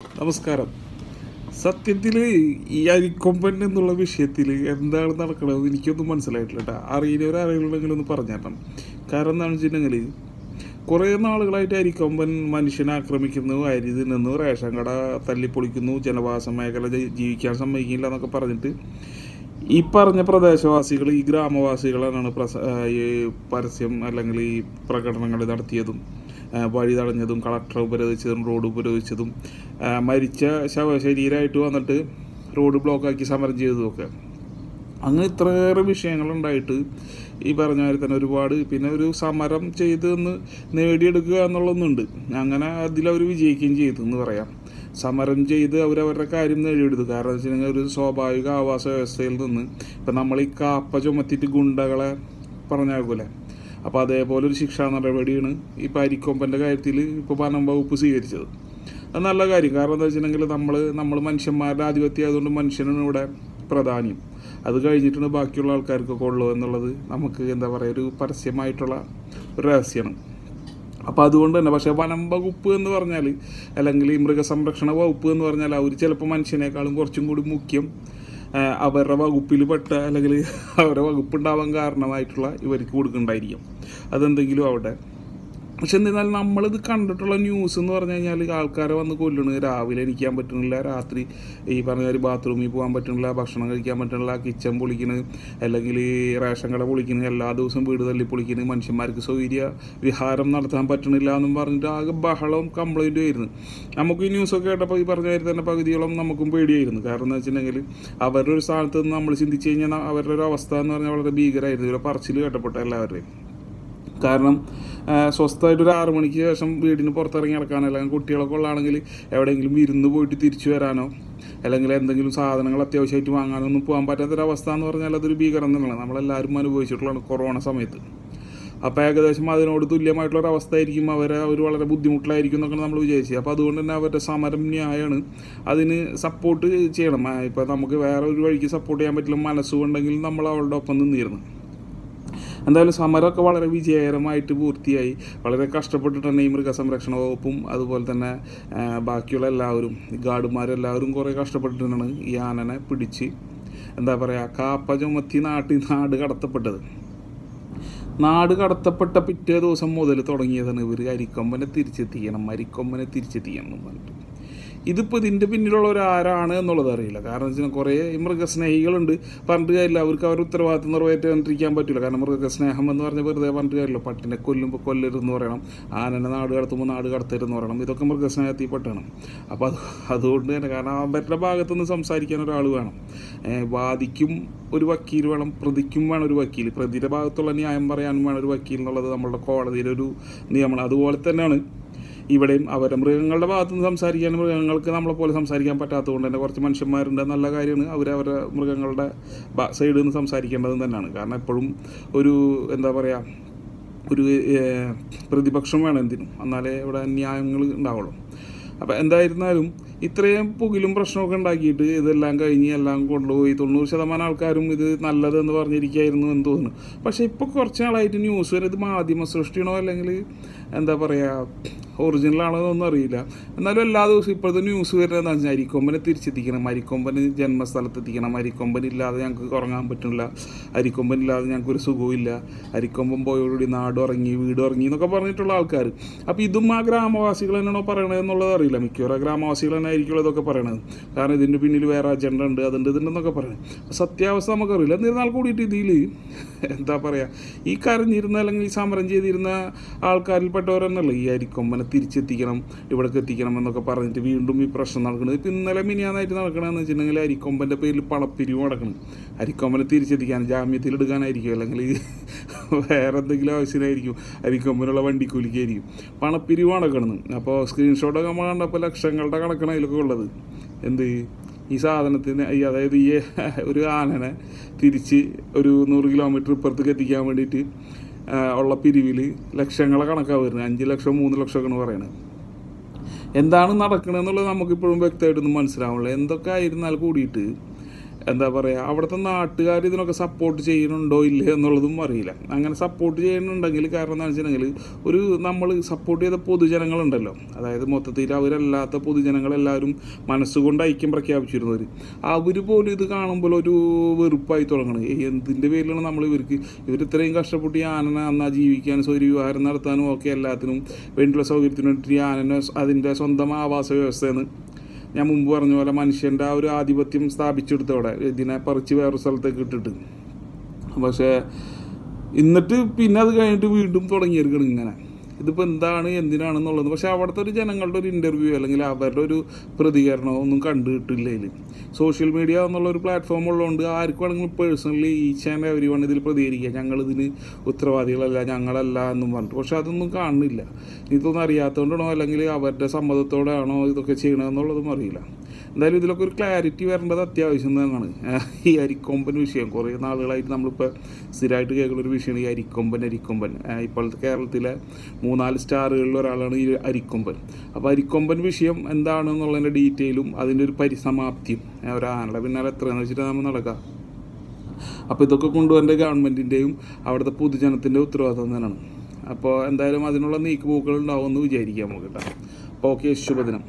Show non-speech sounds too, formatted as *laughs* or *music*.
നമസ്കാരം. സത്യത്തിൽ ഈ അരിക്കൊമ്പൻ എന്നുള്ള വിഷയത്തിൽ എന്താണ് നടക്കുന്നത് എനിക്കൊന്നും മനസ്സിലായിട്ടില്ല കേട്ടോ അറിയുന്നവരാരെങ്കിലും ഒന്ന് പറഞ്ഞേരണം കാരണം എന്താണെന്ന് വെച്ചിട്ടുണ്ടെങ്കിൽ കുറേ നാളുകളായിട്ട് അരിക്കൊമ്പൻ മനുഷ്യനെ ആക്രമിക്കുന്നു അരി തിന്നുന്നു റേഷൻ കട തല്ലിപ്പൊളിക്കുന്നു ജനവാസ മേഖല ജീവിക്കാൻ സമ്മതിക്കില്ല എന്നൊക്കെ പറഞ്ഞിട്ട് ഈ പറഞ്ഞ പ്രദേശവാസികൾ ഈ ഗ്രാമവാസികളാണ് പ്രസ ഈ പരസ്യം അല്ലെങ്കിൽ ഈ പ്രകടനങ്ങൾ നടത്തിയതും. വഴി തടഞ്ഞതും കളക്ടർ ഉപരോധിച്ചതും റോഡ് ഉപരോധിച്ചതും മരിച്ച ശവശരീരമായിട്ട് വന്നിട്ട് റോഡ് ബ്ലോക്കാക്കി സമരം ചെയ്തതുമൊക്കെ. അങ്ങനെ ഇത്രയേറെ വിഷയങ്ങളുണ്ടായിട്ട് ഈ പറഞ്ഞ മാതിരി തന്നെ ഒരുപാട് പിന്നെ ഒരു സമരം ചെയ്ത് നേടിയെടുക്കുക എന്നുള്ളതൊന്നുണ്ട്. അങ്ങനെ അതിലവർ വിജയിക്കുകയും ചെയ്തു എന്ന് പറയാം. സമരം ചെയ്ത് അവരവരുടെ കാര്യം നേടിയെടുത്തു. കാരണം എന്ന് വെച്ചിട്ടുണ്ടെങ്കിൽ ഒരു സ്വാഭാവിക ആവാസ വ്യവസ്ഥയിൽ നിന്ന് ഇപ്പം നമ്മൾ ഈ കാപ്പ ചുമത്തിയിട്ട് ഗുണ്ടകളെ പറഞ്ഞാക്കൂലേ അപ്പോൾ അതേപോലെ ഒരു ശിക്ഷാ നടപടിയാണ് ഈ പരിക്കൊമ്പന്റെ കാര്യത്തിൽ ഇപ്പോൾ വനം വകുപ്പ് സ്വീകരിച്ചത്. അത് നല്ല കാര്യം. കാരണം എന്താ വെച്ചിട്ടുണ്ടെങ്കിൽ നമ്മൾ നമ്മൾ മനുഷ്യന്മാരുടെ ആധിപത്യം ആയതുകൊണ്ട് മനുഷ്യനാണ് ഇവിടെ പ്രധാനം. അത് കഴിഞ്ഞിട്ടാണ് ബാക്കിയുള്ള ആൾക്കാർക്കൊക്കെ ഉള്ളൂ എന്നുള്ളത് നമുക്ക് എന്താ പറയുക ഒരു പരസ്യമായിട്ടുള്ള ഒരു രഹസ്യമാണ് അപ്പോൾ അതുകൊണ്ട് തന്നെ പക്ഷേ വനം വകുപ്പ് എന്ന് പറഞ്ഞാൽ അല്ലെങ്കിൽ ഈ മൃഗസംരക്ഷണ വകുപ്പ് എന്ന് പറഞ്ഞാൽ അവർ ചിലപ്പോൾ മനുഷ്യനേക്കാളും കുറച്ചും കൂടി മുഖ്യം അവരുടെ വകുപ്പിൽ പെട്ട അല്ലെങ്കിൽ അവരുടെ വകുപ്പുണ്ടാവാൻ കാരണമായിട്ടുള്ള ഇവർക്ക് കൊടുക്കുന്നുണ്ടായിരിക്കും അതെന്തെങ്കിലും അവിടെ പക്ഷെ എന്നിരുന്നാലും നമ്മളിത് കണ്ടിട്ടുള്ള ന്യൂസ് എന്ന് പറഞ്ഞു കഴിഞ്ഞാൽ ആൾക്കാരെ വന്ന് കൊല്ലണ്. രാവിലെ എണീക്കാൻ പറ്റുന്നില്ല രാത്രി ഈ പറഞ്ഞ ഒരു ബാത്റൂമിൽ പോകാൻ പറ്റുന്നില്ല ഭക്ഷണം കഴിക്കാൻ പറ്റുന്നില്ല കിച്ചൺ പൊളിക്കണ് അല്ലെങ്കിൽ റേഷൻ കട പൊളിക്കണ് എല്ലാ ദിവസവും വീട് തല്ലി പൊളിക്കണ് മനുഷ്യന്മാർക്ക് സൗകര്യ വിഹാരം നടത്താൻ പറ്റണില്ല എന്നും പറഞ്ഞിട്ട് ആകെ ബഹളവും കംപ്ലൈന്റും ആയിരുന്നു. നമുക്ക് ഈ ന്യൂസൊക്കെ കേട്ടപ്പോൾ ഈ പറഞ്ഞ കാര്യം തന്നെ പകുതിയോളം നമുക്കും പേടിയായിരുന്നു. കാരണം എന്ന് വെച്ചിട്ടുണ്ടെങ്കിൽ അവരുടെ ഒരു സ്ഥാനത്ത് നിന്ന് നമ്മൾ ചിന്തിച്ച് കഴിഞ്ഞാൽ അവരുടെ ഒരു അവസ്ഥ എന്ന് പറഞ്ഞാൽ വളരെ ഭീകരമായിരുന്നു ഇവരെ പറച്ചിൽ കേട്ടപ്പെട്ട എല്ലാവരുടെയും. കാരണം സ്വസ്ഥമായിട്ടൊരു സ്വസ്ഥമായിട്ട് ഒരു ആറു മണിക്ക് ശേഷം വീടിന് പുറത്തിറങ്ങി നടക്കാനോ അല്ലെങ്കിൽ കുട്ടികളൊക്കെ ഉള്ളതാണെങ്കിൽ എവിടെയെങ്കിലും ഇരുന്ന് പോയിട്ട് തിരിച്ചു വരാനോ അല്ലെങ്കിൽ എന്തെങ്കിലും സാധനങ്ങൾ അത്യാവശ്യമായിട്ട് വാങ്ങാനോ ഒന്നും പോകാൻ പറ്റാത്തൊരവസ്ഥ എന്ന് പറഞ്ഞാൽ അതൊരു ഭീകരം തന്നെയാണ്. നമ്മളെല്ലാവരും അനുഭവിച്ചിട്ടുള്ളതാണ് കൊറോണ സമയത്ത്. അപ്പോൾ ഏകദേശം അതിനോട് തുല്യമായിട്ടുള്ള ഒരു അവസ്ഥ ആയിരിക്കും അവരെ അവർ വളരെ ബുദ്ധിമുട്ടിലായിരിക്കും എന്നൊക്കെ നമ്മൾ വിചാരിച്ചത്. അപ്പോൾ അതുകൊണ്ട് തന്നെ അവരുടെ സമരം ന്യായമാണ്. അതിന് സപ്പോർട്ട് ചെയ്യണം. ഇപ്പോൾ നമുക്ക് വേറെ ഒരു വഴിക്ക് സപ്പോർട്ട് ചെയ്യാൻ പറ്റില്ല. മനസ്സുകൊണ്ടെങ്കിൽ നമ്മൾ അവളുടെ ഒപ്പം നിന്നിരുന്നു. എന്തായാലും സമരമൊക്കെ വളരെ വിജയകരമായിട്ട് പൂർത്തിയായി. വളരെ കഷ്ടപ്പെട്ടിട്ടാണ് ഈ മൃഗസംരക്ഷണ വകുപ്പും അതുപോലെ തന്നെ ബാക്കിയുള്ള എല്ലാവരും ഗാർഡുമാരെല്ലാവരും കുറേ കഷ്ടപ്പെട്ടിട്ടാണ് ഈ ആനനെ പിടിച്ച് എന്താ പറയുക കാപ്പ ചുമത്തി നാട്ടിൽ നാട് കടത്തപ്പെട്ടത്. നാട് കടത്തപ്പെട്ട പിറ്റേ ദിവസം മുതൽ തുടങ്ങിയതാണ് ഇവർ അരിക്കൊമ്പനെ തിരിച്ചെത്തിക്കണം അരിക്കൊമ്പനെ തിരിച്ചെത്തിക്കണം എന്ന് പറഞ്ഞിട്ട്. ഇതിപ്പോൾ ഇതിന്റെ പിന്നിലുള്ളവർ ആരാണ് എന്നുള്ളത് അറിയില്ല. കാരണം വെച്ചാൽ കുറേ മൃഗസ്നേഹികളുണ്ട്. പറഞ്ഞിട്ട് കാര്യമില്ല. അവർക്ക് അവർ ഉത്തരവാദിത്വം നിറവേറ്റാണ്ടിരിക്കാൻ പറ്റില്ല കാരണം മൃഗസ്നേഹം എന്ന് പറഞ്ഞ വെറുതെ പറഞ്ഞിട്ട് കാര്യമില്ല. പട്ടിനെ കൊല്ലുമ്പോൾ കൊല്ലരുതെന്ന് പറയണം. ആനനെ നാട് കടത്തുമ്പോൾ നാട് കടത്തരുതെന്ന് പറയണം. ഇതൊക്കെ മൃഗസ്നേഹത്തിൽ പെട്ടാണ്. അപ്പോൾ അത് അതുകൊണ്ട് തന്നെ കാരണം അവരുടെ ഭാഗത്തുനിന്ന് സംസാരിക്കാൻ ഒരാൾ വേണം. വാദിക്കും ഒരു വക്കീൽ വേണം. പ്രതിക്കും വേണം ഒരു വക്കീൽ. പ്രതിയുടെ ഭാഗത്തുള്ള ന്യായം പറയാനും വേണം ഒരു വക്കീൽ എന്നുള്ളത് നമ്മളുടെ കോടതിയിലൊരു നിയമമാണ്. അതുപോലെ തന്നെയാണ് ഇവിടെയും അവരെ മൃഗങ്ങളുടെ ഭാഗത്തു നിന്ന് സംസാരിക്കാൻ മൃഗങ്ങൾക്ക് നമ്മളെ പോലെ സംസാരിക്കാൻ പറ്റാത്തതുകൊണ്ട് തന്നെ കുറച്ച് മനുഷ്യന്മാരുണ്ട് നല്ല കാര്യമാണ് അവർ മൃഗങ്ങളുടെ സൈഡിൽ നിന്ന് സംസാരിക്കേണ്ടതും തന്നെയാണ്. കാരണം എപ്പോഴും ഒരു എന്താ പറയുക ഒരു പ്രതിപക്ഷം വേണം എന്തിനും. എന്നാലേ ഇവിടെ ന്യായങ്ങൾ ഉണ്ടാവുള്ളൂ. അപ്പോൾ എന്തായിരുന്നാലും ഇത്രയും പുകിലും പ്രശ്നമൊക്കെ ഉണ്ടാക്കിയിട്ട് ഇതെല്ലാം കഴിഞ്ഞ് എല്ലാം കൊണ്ടുപോയി. തൊണ്ണൂറ് ശതമാനം ആൾക്കാരും ഇത് നല്ലതെന്ന് പറഞ്ഞിരിക്കുകയായിരുന്നു എന്ന് തോന്നുന്നു. പക്ഷേ ഇപ്പോൾ കുറച്ച് നാളായിട്ട് ന്യൂസ് വരെ ഇത് മാധ്യമ സൃഷ്ടിയാണോ അല്ലെങ്കിൽ എന്താ പറയുക ഒറിജിനൽ ആണോ എന്നൊന്നും അറിയില്ല. എന്നാലും എല്ലാ ദിവസവും ഇപ്പോഴത്തെ ന്യൂസ് വരുന്നത് എന്താ അരിക്കൊമ്പനെ തിരിച്ചെത്തിക്കണം. അരിക്കൊമ്പന് ജന്മസ്ഥലത്ത് എത്തിക്കണം അരിക്കൊമ്പൻ ഇല്ലാതെ ഞങ്ങൾക്ക് ഉറങ്ങാൻ പറ്റില്ല. അരിക്കൊമ്പൻ ഇല്ലാതെ ഞങ്ങൾക്ക് ഒരു സുഖമില്ല അരിക്കൊമ്പൻ പോയോടുകൂടി നാട് ഉറങ്ങി വീട് ഉറങ്ങി എന്നൊക്കെ പറഞ്ഞിട്ടുള്ള ആൾക്കാർ അപ്പോൾ ഇതും ആ ഗ്രാമവാസികൾ തന്നെയാണോ പറയണതെന്നുള്ളത് അറിയില്ല. മിക്കവാറും ഗ്രാമവാസികൾ തന്നെ ആയിരിക്കുമല്ലോ ഇതൊക്കെ പറയണത്. കാരണം ഇതിന്റെ പിന്നിൽ വേറെ അജണ്ട ഉണ്ട് അതുണ്ട് ഇതുണ്ടെന്നൊക്കെ പറയുന്നത് സത്യാവസ്ഥ നമുക്കറിയില്ല. എന്നിരുന്നാൽ കൂടിയിട്ട് ഇതിൽ എന്താ പറയുക ഈ കരഞ്ഞിരുന്ന അല്ലെങ്കിൽ ഈ സമരം ചെയ്തിരുന്ന ആൾക്കാരിൽ പെട്ടവരെന്നല്ല ഈ അരിക്കൊമ്പനെ തിരിച്ചെത്തിക്കണം ഇവിടേക്ക് എത്തിക്കണം എന്നൊക്കെ പറഞ്ഞിട്ട് വീണ്ടും ഈ പ്രശ്നം നടക്കുന്നത്. ഇപ്പം ഇന്നലെ മിനിയാന്നായിട്ട് നടക്കണമെന്ന് വെച്ചിട്ടുണ്ടെങ്കിൽ അരിക്കൊമ്പന്റെ പേരിൽ പണപ്പിരിവ് നടക്കണം. അരിക്കൊമ്പനെ തിരിച്ചെത്തിക്കാൻ ജാമ്യത്തിൽ എടുക്കാനായിരിക്കും അല്ലെങ്കിൽ വേറെ എന്തെങ്കിലും ആവശ്യമായിരിക്കും അരിക്കൊമ്പനുള്ള വണ്ടിക്കൂലിക്കായിരിക്കും പണപ്പിരിവ് നടക്കണം. അപ്പോൾ സ്ക്രീൻഷോട്ടൊക്കെ നമ്മൾ കണ്ടപ്പോൾ ലക്ഷങ്ങളുടെ കണക്കാണ് അതിലൊക്കെ ഉള്ളത്. എന്ത്? ഈ സാധനത്തിന് ഈ അതായത് ഈ *laughs* ഒരു ആനനെ തിരിച്ച് ഒരു നൂറ് കിലോമീറ്റർ ഇപ്പുറത്തേക്ക് എത്തിക്കാൻ വേണ്ടിയിട്ട് ഉള്ള പിരിവിൽ ലക്ഷങ്ങളെ കണക്കാണ് വരുന്നത്. അഞ്ച് ലക്ഷം മൂന്ന് ലക്ഷമൊക്കെയാണ് പറയണത്. എന്താണ് നടക്കണമെന്നുള്ളത് നമുക്കിപ്പോഴും വ്യക്തമായിട്ടൊന്നും മനസ്സിലാവുള്ളൂ എന്തൊക്കെ ആയിരുന്നാൽ കൂടിയിട്ട് എന്താ പറയുക അവിടുത്തെ നാട്ടുകാർ ഇതിനൊക്കെ സപ്പോർട്ട് ചെയ്യുന്നുണ്ടോ ഇല്ല എന്നുള്ളതും അറിയില്ല. അങ്ങനെ സപ്പോർട്ട് ചെയ്യുന്നുണ്ടെങ്കിൽ കാരണം എന്താണെന്ന് വെച്ചിട്ടുണ്ടെങ്കിൽ ഒരു നമ്മൾ സപ്പോർട്ട് ചെയ്ത പൊതുജനങ്ങളുണ്ടല്ലോ. അതായത് മൊത്തത്തിൽ അവരല്ലാത്ത പൊതുജനങ്ങളെല്ലാവരും മനസ്സുകൊണ്ട് ഐക്യം പ്രഖ്യാപിച്ചിരുന്നവർ അവർ പോലും ഇത് കാണുമ്പോൾ ഒരു വെറുപ്പായി തുടങ്ങണം. എന്തിന്റെ പേരിലാണ് നമ്മൾ ഇവർക്ക് ഇവർ ഇത്രയും കഷ്ടപ്പെട്ട് ഈ ആനനെ അന്നാ ജീവിക്കാനും സൗകര്യ വിവാഹം നടത്താനും ഒക്കെ എല്ലാത്തിനും വേണ്ടിയുള്ള സൗകര്യത്തിന് വേണ്ടിയിട്ട് ഈ ആനനെ അതിന്റെ സ്വന്തം ആവാസ വ്യവസ്ഥയെന്ന് ഞാൻ മുമ്പ് പറഞ്ഞ പോലെ മനുഷ്യന്റെ ആ ഒരു ആധിപത്യം സ്ഥാപിച്ചെടുത്തവിടെ ഇതിനെ പറിച്ച് വേറൊരു സ്ഥലത്തേക്ക് ഇട്ടിട്ട്. പക്ഷേ എന്നിട്ട് പിന്നെ അത് കഴിഞ്ഞിട്ട് വീണ്ടും തുടങ്ങിയിരിക്കണം ഇങ്ങനെ. ഇതിപ്പോൾ എന്താണ് എന്തിനാണെന്നുള്ളത്. പക്ഷേ അവിടുത്തെ ഒരു ജനങ്ങളുടെ ഒരു ഇന്റർവ്യൂ അല്ലെങ്കിൽ അവരുടെ ഒരു പ്രതികരണമോ ഒന്നും കണ്ടു ഇതിൽ സോഷ്യൽ മീഡിയ എന്നുള്ള ഒരു പ്ലാറ്റ്ഫോം ഉള്ളതുകൊണ്ട് ആർക്കും വേണമെങ്കിലും personally each and every one ഇതിൽ പ്രതികരിക്കുക ഞങ്ങളിതിന് ഉത്തരവാദികളല്ല ഞങ്ങളല്ല എന്നും പറഞ്ഞിട്ട്. പക്ഷേ അതൊന്നും കാണുന്നില്ല. ഇതൊന്നും അറിയാത്തതുകൊണ്ടാണോ അല്ലെങ്കിൽ അവരുടെ സമ്മതത്തോടെയാണോ ഇതൊക്കെ ചെയ്യണമെന്നുള്ളതും അറിയില്ല. എന്തായാലും ഇതിലൊക്കെ ഒരു ക്ലാരിറ്റി വരേണ്ടത് അത്യാവശ്യം തന്നെയാണ്. ഈ അരിക്കൊമ്പൻ വിഷയം. കുറേ നാളുകളായിട്ട് നമ്മളിപ്പോൾ സ്ഥിരമായിട്ട് കേൾക്കുന്ന ഒരു വിഷയമാണ് ഈ അരിക്കൊമ്പൻ അരിക്കൊമ്പൻ. ഇപ്പോഴത്തെ കേരളത്തിലെ മൂന്നാൽ സ്റ്റാറുകളിൽ ഒരാളാണ് ഈ അരിക്കൊമ്പൻ. അപ്പോൾ അരിക്കൊമ്പൻ വിഷയം എന്താണെന്നുള്ളതിന്റെ ഡീറ്റെയിലും അതിന്റെ ഒരു പരിസമാപ്തിയും ഒരു പിന്നാലെ എത്രയെന്ന് വെച്ചിട്ട് നമ്മൾ നടക്കാം. അപ്പോൾ ഇതൊക്കെ കൊണ്ടുവരേണ്ട ഗവൺമെന്റിന്റെയും അവിടുത്തെ പൊതുജനത്തിന്റെ ഉത്തരവാദിത്വം തന്നെയാണ്. അപ്പോൾ എന്തായാലും അതിനുള്ള നീക്കുപോക്കുകൾ ഉണ്ടാവുമെന്ന് വിചാരിക്കാം നമുക്ക് കേട്ടോ. ഓക്കെ ശുഭദിനം.